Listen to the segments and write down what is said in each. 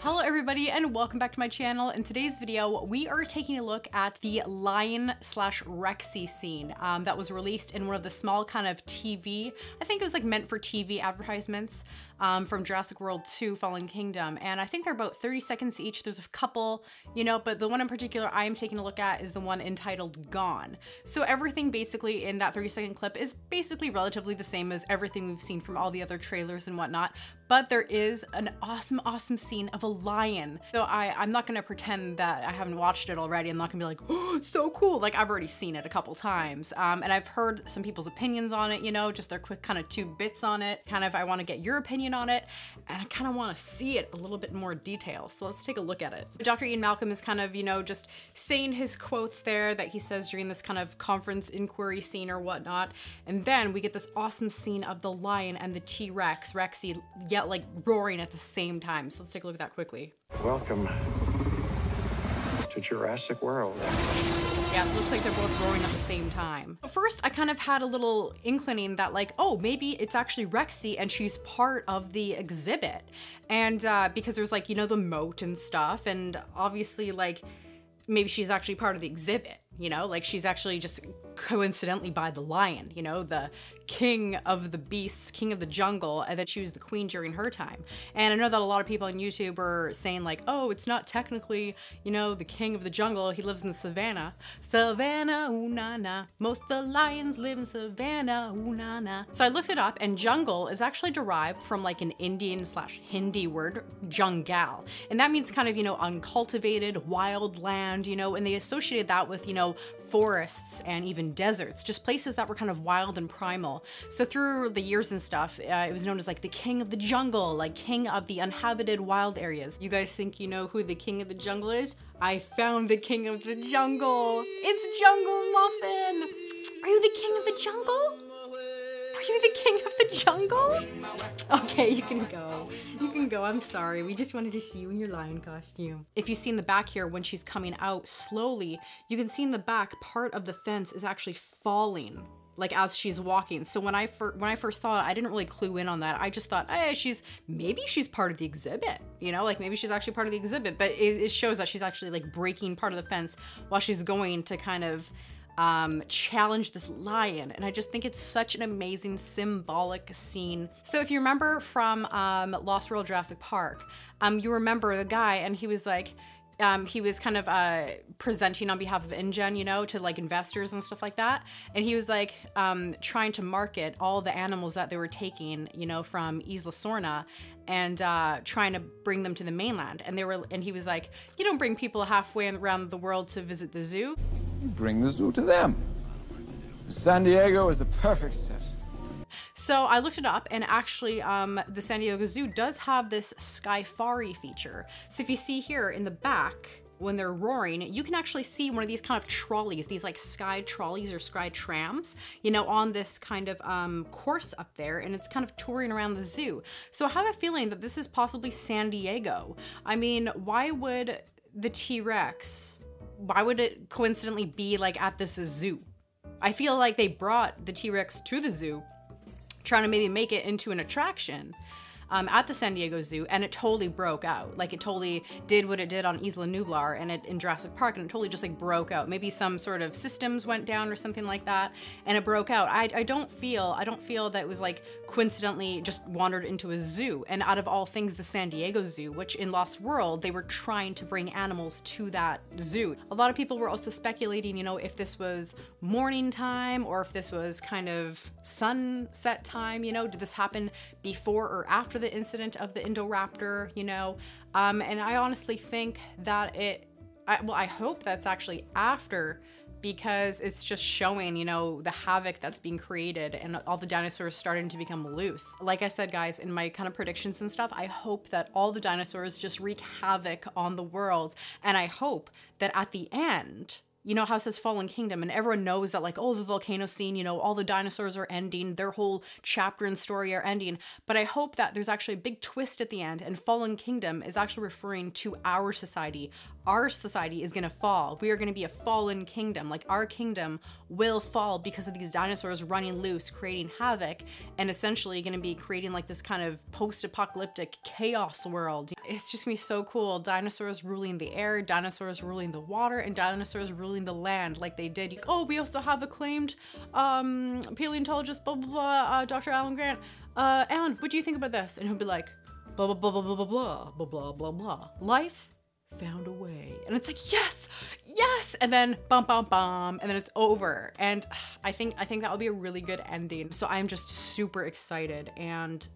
Hello everybody and welcome back to my channel. In today's video, we are taking a look at the lion slash Rexy scene um, that was released in one of the small kind of TV, I think it was like meant for TV advertisements um, from Jurassic World 2 Fallen Kingdom. And I think they're about 30 seconds each. There's a couple, you know, but the one in particular I am taking a look at is the one entitled Gone. So everything basically in that 30 second clip is basically relatively the same as everything we've seen from all the other trailers and whatnot, but there is an awesome, awesome scene of a lion. So I, I'm not gonna pretend that I haven't watched it already. I'm not gonna be like, oh, so cool. Like I've already seen it a couple times. Um, and I've heard some people's opinions on it, you know, just their quick kind of two bits on it. Kind of, I wanna get your opinion on it and I kind of wanna see it a little bit more detail. So let's take a look at it. Dr. Ian Malcolm is kind of, you know, just saying his quotes there that he says during this kind of conference inquiry scene or whatnot. And then we get this awesome scene of the lion and the T-Rex, Rexy, yet like roaring at the same time. So let's take a look at that quickly. Welcome to Jurassic World. Yeah, so it looks like they're both roaring at the same time. First, I kind of had a little inclining that like, oh, maybe it's actually Rexy and she's part of the exhibit. And uh, because there's like, you know, the moat and stuff. And obviously like, maybe she's actually part of the exhibit, you know, like she's actually just coincidentally by the lion, you know, the king of the beasts, king of the jungle, and that she was the queen during her time. And I know that a lot of people on YouTube are saying like, oh, it's not technically, you know, the king of the jungle. He lives in the savannah. Savannah, ooh na na. Most of the lions live in savannah, ooh na na. So I looked it up and jungle is actually derived from like an Indian slash Hindi word, jungal. And that means kind of, you know, uncultivated, wild land, you know, and they associated that with, you know, forests and even deserts, just places that were kind of wild and primal. So through the years and stuff, uh, it was known as like the king of the jungle, like king of the uninhabited wild areas. You guys think you know who the king of the jungle is? I found the king of the jungle. It's Jungle Muffin. Are you the king of the jungle? Are you the king of the jungle? Okay, you can go. You can go. I'm sorry. We just wanted to see you in your lion costume. If you see in the back here when she's coming out slowly, you can see in the back part of the fence is actually falling like as she's walking. So when I first when I first saw it, I didn't really clue in on that. I just thought, hey, she's maybe she's part of the exhibit, you know, like maybe she's actually part of the exhibit. But it, it shows that she's actually like breaking part of the fence while she's going to kind of um, challenge this lion. And I just think it's such an amazing symbolic scene. So if you remember from um, Lost World Jurassic Park, um, you remember the guy and he was like, um, he was kind of uh, presenting on behalf of InGen, you know, to like investors and stuff like that. And he was like um, trying to market all the animals that they were taking, you know, from Isla Sorna and uh, trying to bring them to the mainland. And they were, and he was like, you don't bring people halfway around the world to visit the zoo. Bring the zoo to them. San Diego is the perfect set. So I looked it up and actually um, the San Diego Zoo does have this Skyfari feature. So if you see here in the back, when they're roaring, you can actually see one of these kind of trolleys, these like sky trolleys or sky trams, you know, on this kind of um, course up there, and it's kind of touring around the zoo. So I have a feeling that this is possibly San Diego. I mean, why would the T-Rex, why would it coincidentally be like at this zoo? I feel like they brought the T-Rex to the zoo trying to maybe make it into an attraction um, at the San Diego Zoo, and it totally broke out. Like it totally did what it did on Isla Nublar and it, in Jurassic Park, and it totally just like broke out. Maybe some sort of systems went down or something like that, and it broke out. I, I don't feel I don't feel that it was like coincidentally just wandered into a zoo. And out of all things, the San Diego Zoo, which in Lost World they were trying to bring animals to that zoo. A lot of people were also speculating, you know, if this was morning time or if this was kind of sunset time. You know, did this happen before or after the incident of the Indoraptor, you know. Um, and I honestly think that it, I, well, I hope that's actually after because it's just showing, you know, the havoc that's being created and all the dinosaurs starting to become loose. Like I said, guys, in my kind of predictions and stuff, I hope that all the dinosaurs just wreak havoc on the world. And I hope that at the end, you know how it says fallen kingdom and everyone knows that like oh the volcano scene you know all the dinosaurs are ending their whole chapter and story are ending but i hope that there's actually a big twist at the end and fallen kingdom is actually referring to our society our society is gonna fall. We are gonna be a fallen kingdom. Like our kingdom will fall because of these dinosaurs running loose, creating havoc, and essentially gonna be creating like this kind of post-apocalyptic chaos world. It's just gonna be so cool. Dinosaurs ruling the air, dinosaurs ruling the water, and dinosaurs ruling the land like they did. Oh, we also have acclaimed um, paleontologist, blah, blah, blah, uh, Dr. Alan Grant. Uh, Alan, what do you think about this? And he'll be like, blah, blah, blah, blah, blah, blah, blah, blah, blah, blah. Life found a way. And it's like, yes, yes. And then bum bum bum. And then it's over. And I think I think that would be a really good ending. So I'm just super excited and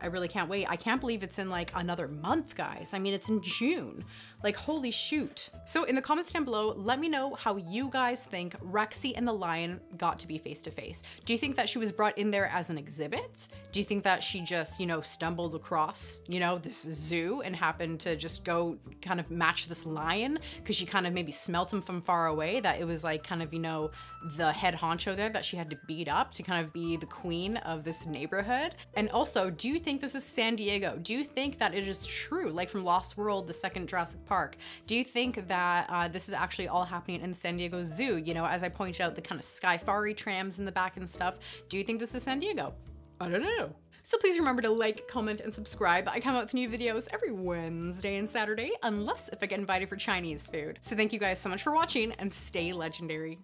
I really can't wait. I can't believe it's in like another month, guys. I mean, it's in June. Like, holy shoot. So in the comments down below, let me know how you guys think Rexy and the lion got to be face to face. Do you think that she was brought in there as an exhibit? Do you think that she just, you know, stumbled across, you know, this zoo and happened to just go kind of match this lion because she kind of maybe smelt him from far away? That it was like kind of, you know, the head honcho there that she had to beat up to kind of be the queen of this neighborhood? And also, do you think this is San Diego? Do you think that it is true, like from Lost World, the second Jurassic Park? Do you think that uh, this is actually all happening in San Diego Zoo? You know, as I pointed out, the kind of Skyfari trams in the back and stuff. Do you think this is San Diego? I don't know. So please remember to like, comment, and subscribe. I come out with new videos every Wednesday and Saturday, unless if I get invited for Chinese food. So thank you guys so much for watching and stay legendary.